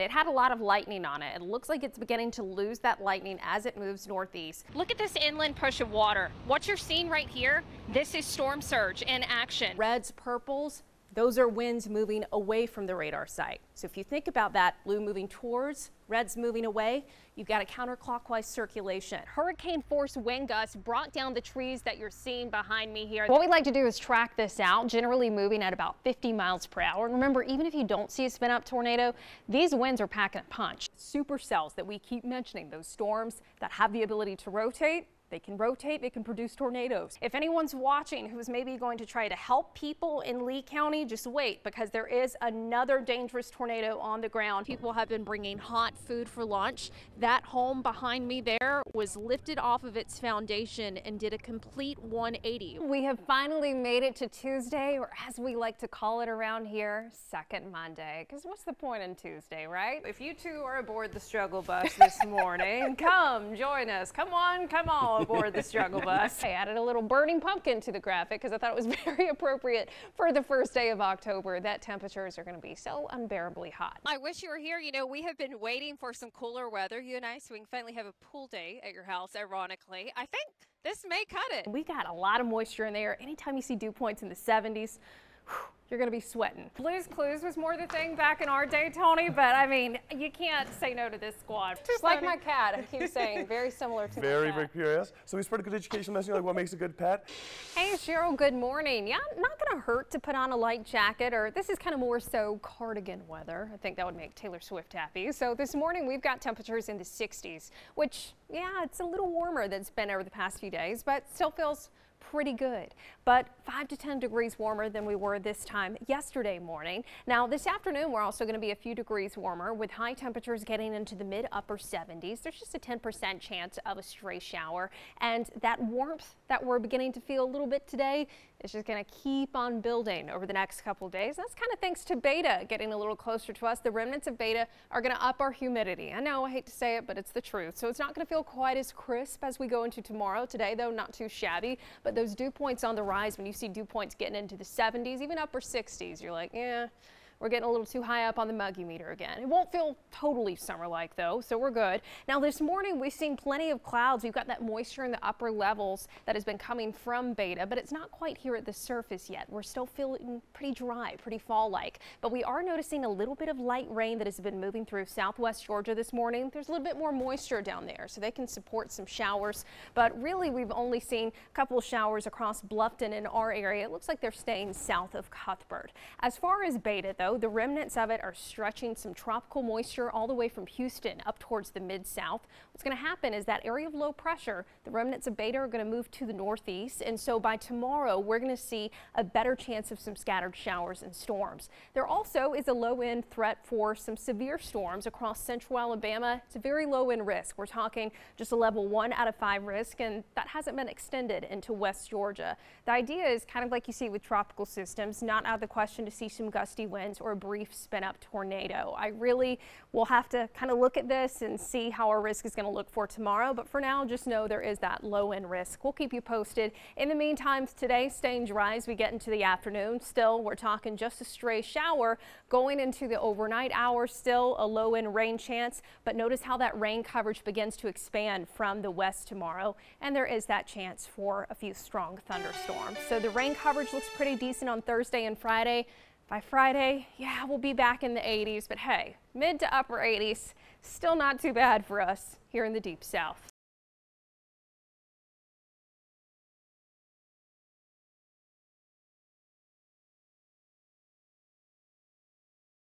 It had a lot of lightning on it. It looks like it's beginning to lose that lightning as it moves northeast. Look at this inland push of water. What you're seeing right here, this is storm surge in action. Reds, purples, those are winds moving away from the radar site. So if you think about that, blue moving towards, reds moving away, you've got a counterclockwise circulation. Hurricane force wind gusts brought down the trees that you're seeing behind me here. What we like to do is track this out, generally moving at about 50 miles per hour. And remember, even if you don't see a spin up tornado, these winds are packing a punch. Supercells that we keep mentioning, those storms that have the ability to rotate, they can rotate, they can produce tornadoes. If anyone's watching who's maybe going to try to help people in Lee County, just wait because there is another dangerous tornado on the ground. People have been bringing hot food for lunch. That home behind me there was lifted off of its foundation and did a complete 180. We have finally made it to Tuesday, or as we like to call it around here, Second Monday. Because what's the point in Tuesday, right? If you two are aboard the struggle bus this morning, come join us. Come on, come on aboard the struggle bus. I added a little burning pumpkin to the graphic because I thought it was very appropriate for the first day of October that temperatures are going to be so unbearably hot. I wish you were here. You know, we have been waiting for some cooler weather, you and I, so we can finally have a pool day at your house, ironically. I think this may cut it. We got a lot of moisture in there. Anytime you see dew points in the 70s, you're going to be sweating. Blues Clues was more the thing back in our day, Tony, but I mean, you can't say no to this squad. Just like my cat, I keep saying, very similar to Very, very curious. So we spread a good education lesson, like what makes a good pet. Hey, Cheryl, good morning. Yeah, not going to hurt to put on a light jacket, or this is kind of more so cardigan weather. I think that would make Taylor Swift happy. So this morning we've got temperatures in the 60s, which, yeah, it's a little warmer than it's been over the past few days, but still feels pretty good, but 5 to 10 degrees warmer than we were this time yesterday morning. Now this afternoon we're also going to be a few degrees warmer with high temperatures getting into the mid upper 70s. There's just a 10% chance of a stray shower and that warmth that we're beginning to feel a little bit today is just going to keep on building over the next couple days. That's kind of thanks to beta getting a little closer to us. The remnants of beta are going to up our humidity. I know I hate to say it, but it's the truth. So it's not going to feel quite as crisp as we go into tomorrow. Today, though, not too shabby, but those dew points on the rise, when you see dew points getting into the 70s, even upper 60s, you're like, yeah, we're getting a little too high up on the muggy meter again. It won't feel totally summer-like though, so we're good. Now this morning we've seen plenty of clouds. We've got that moisture in the upper levels that has been coming from beta, but it's not quite here at the surface yet. We're still feeling pretty dry, pretty fall-like, but we are noticing a little bit of light rain that has been moving through southwest Georgia this morning. There's a little bit more moisture down there, so they can support some showers, but really we've only seen a couple showers across Bluffton in our area. It looks like they're staying south of Cuthbert. As far as beta though, the remnants of it are stretching some tropical moisture all the way from Houston up towards the mid-south. What's going to happen is that area of low pressure, the remnants of beta are going to move to the northeast. And so by tomorrow, we're going to see a better chance of some scattered showers and storms. There also is a low end threat for some severe storms across central Alabama. It's a very low end risk. We're talking just a level one out of five risk, and that hasn't been extended into West Georgia. The idea is kind of like you see with tropical systems, not out of the question to see some gusty winds or a brief spin up tornado. I really will have to kind of look at this and see how our risk is going to look for tomorrow. But for now, just know there is that low end risk. We'll keep you posted. In the meantime, today staying dry as we get into the afternoon. Still, we're talking just a stray shower going into the overnight hours. Still a low end rain chance. But notice how that rain coverage begins to expand from the west tomorrow. And there is that chance for a few strong thunderstorms. So the rain coverage looks pretty decent on Thursday and Friday. By Friday, yeah, we'll be back in the 80s, but hey, mid to upper 80s, still not too bad for us here in the deep south.